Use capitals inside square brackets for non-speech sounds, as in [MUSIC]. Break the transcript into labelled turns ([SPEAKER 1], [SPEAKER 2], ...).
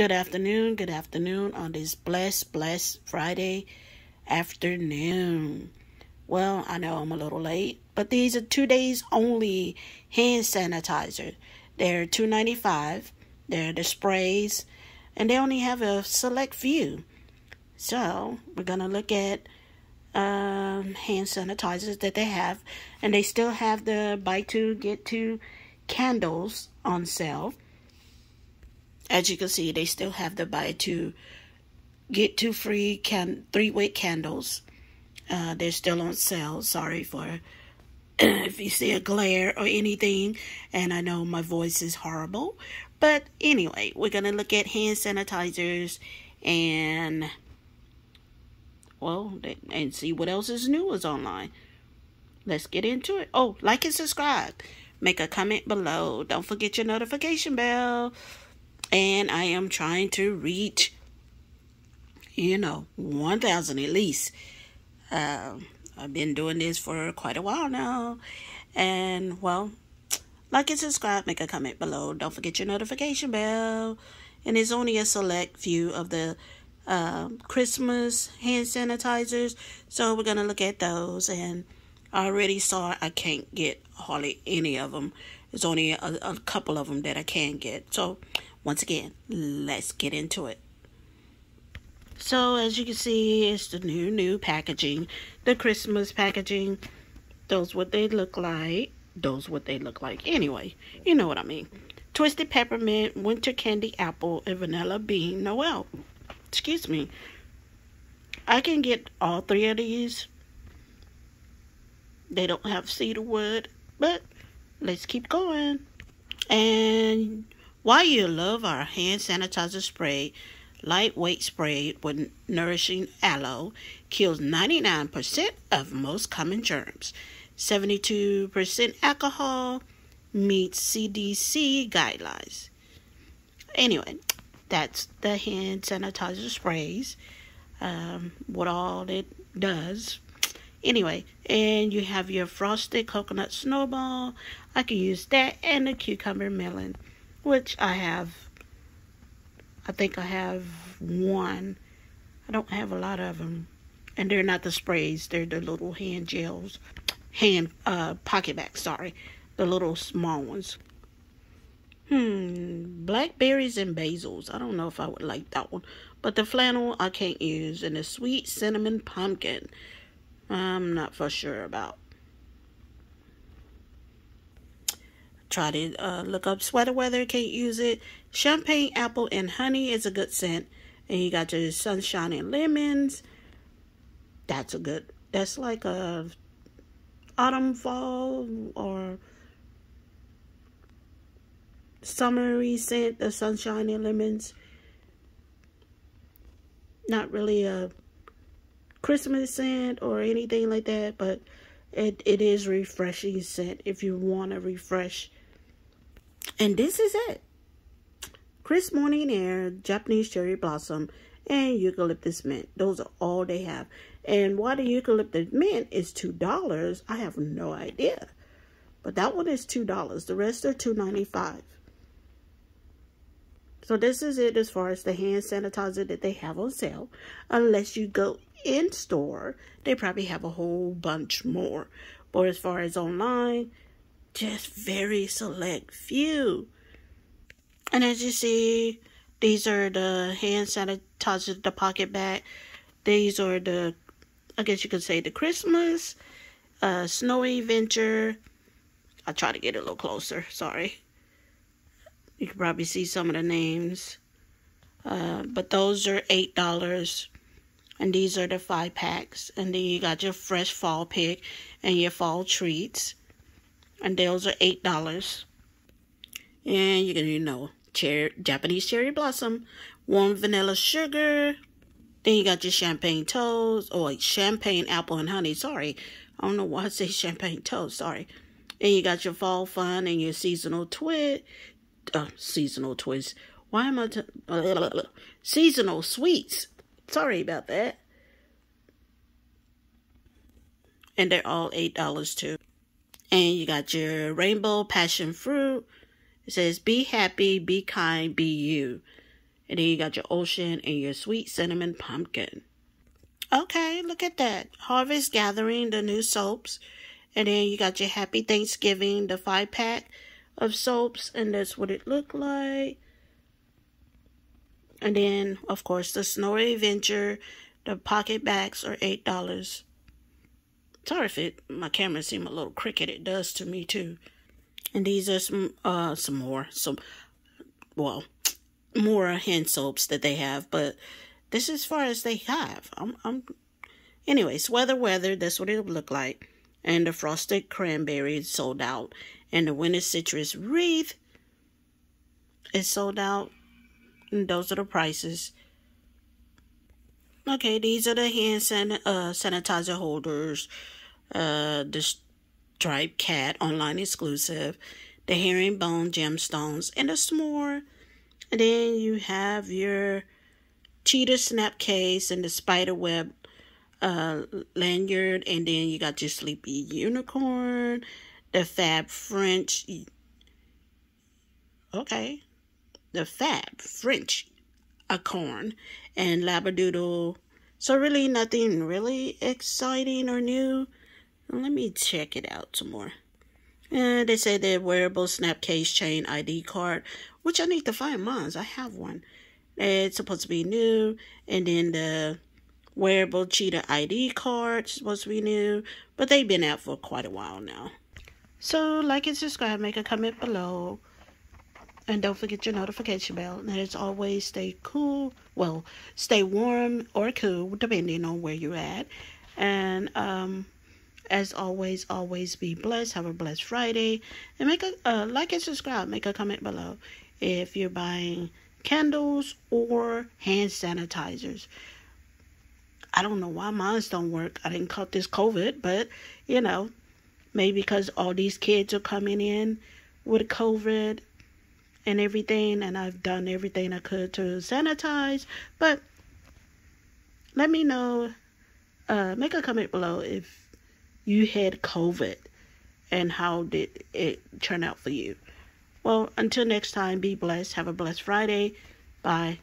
[SPEAKER 1] Good afternoon, good afternoon on this blessed, blessed Friday afternoon. Well, I know I'm a little late, but these are two days only hand sanitizer. They're two ninety five. They're the sprays, and they only have a select few. So we're gonna look at um, hand sanitizers that they have, and they still have the buy two get two candles on sale. As you can see, they still have the buy two get two free can three wick candles. Uh, they're still on sale. Sorry for [CLEARS THROAT] if you see a glare or anything, and I know my voice is horrible. But anyway, we're gonna look at hand sanitizers and well, and see what else is new is online. Let's get into it. Oh, like and subscribe. Make a comment below. Don't forget your notification bell and I am trying to reach, you know, 1,000 at least. Um, I've been doing this for quite a while now, and well, like and subscribe, make a comment below. Don't forget your notification bell. And it's only a select few of the uh, Christmas hand sanitizers, so we're gonna look at those. And I already saw I can't get hardly any of them. There's only a, a couple of them that I can get. So once again, let's get into it. So as you can see, it's the new, new packaging. The Christmas packaging. Those what they look like. Those what they look like. Anyway, you know what I mean. Twisted peppermint, winter candy apple, and vanilla bean Noel. Excuse me. I can get all three of these. They don't have cedar wood, but let's keep going. And why you love our hand sanitizer spray, lightweight spray with nourishing aloe, kills 99% of most common germs. 72% alcohol meets CDC guidelines. Anyway, that's the hand sanitizer sprays. Um, what all it does. Anyway, and you have your frosted coconut snowball. I can use that and the cucumber melon which I have. I think I have one. I don't have a lot of them. And they're not the sprays, they're the little hand gels, hand uh, PocketBac, sorry. The little small ones. Hmm, blackberries and basils. I don't know if I would like that one. But the flannel I can't use. And the sweet cinnamon pumpkin. I'm not for sure about. Try to uh, look up sweater weather, can't use it. Champagne apple and honey is a good scent. And you got your sunshine and lemons. That's a good, that's like a autumn, fall, or summery scent, the sunshine and lemons. Not really a Christmas scent or anything like that, but it, it is refreshing scent if you want to refresh and this is it. Crisp Morning Air, Japanese Cherry Blossom, and Eucalyptus Mint. Those are all they have. And why the Eucalyptus Mint is $2, I have no idea. But that one is $2. The rest are $2.95. So this is it as far as the hand sanitizer that they have on sale. Unless you go in store, they probably have a whole bunch more. But as far as online, just very select few. And as you see, these are the hand sanitizer, the PocketBac. These are the, I guess you could say the Christmas, uh, Snowy Venture. I'll try to get a little closer, sorry. You can probably see some of the names. Uh, but those are $8. And these are the five packs. And then you got your fresh fall pick and your fall treats and those are eight dollars. And you can you know cherry Japanese cherry blossom, warm vanilla sugar. Then you got your champagne toast or champagne apple and honey. Sorry, I don't know why I say [LAUGHS] champagne toast. Sorry. And you got your fall fun and your seasonal twist. Uh, seasonal twist. Why am I t- [LAUGHS] seasonal sweets? Sorry about that. And they're all eight dollars too. And you got your rainbow passion fruit. It says, be happy, be kind, be you. And then you got your ocean and your sweet cinnamon pumpkin. Okay, look at that. Harvest Gathering, the new soaps. And then you got your Happy Thanksgiving, the five pack of soaps. And that's what it looked like. And then, of course, the Snowy Adventure, the PocketBacs are $8. Sorry if it, my camera seems a little crooked. It does to me, too. And these are some, uh, some more, some, well, more hand soaps that they have, but this is as far as they have. I'm, I'm, anyways, weather, weather, that's what it'll look like. And the frosted cranberry is sold out. And the winter citrus wreath is sold out. And those are the prices. Okay, these are the hand san- uh, sanitizer holders. Uh, the striped cat online exclusive. The herringbone gemstones and the s'more. And then you have your cheetah snap case and the spider web uh, lanyard. And then you got your sleepy unicorn, the fab French. Okay. The fab French acorn and labradoodle. So really nothing really exciting or new. Let me check it out some more. And they say the wearable snap case chain ID card, which I need to find mine. I have one. It's supposed to be new. And then the wearable cheetah ID card supposed to be new. But they've been out for quite a while now. So like and subscribe, make a comment below. And don't forget your notification bell. And as always, stay cool. Well, stay warm or cool, depending on where you're at. And um as always, always be blessed. Have a blessed Friday. And make a uh, like and subscribe. Make a comment below if you're buying candles or hand sanitizers. I don't know why mine don't work. I didn't caught this COVID, but you know, maybe because all these kids are coming in with COVID and everything, and I've done everything I could to sanitize. But let me know. Uh, make a comment below if you had COVID and how did it turn out for you? Well, until next time, be blessed. Have a blessed Friday. Bye.